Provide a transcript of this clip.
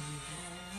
Yeah.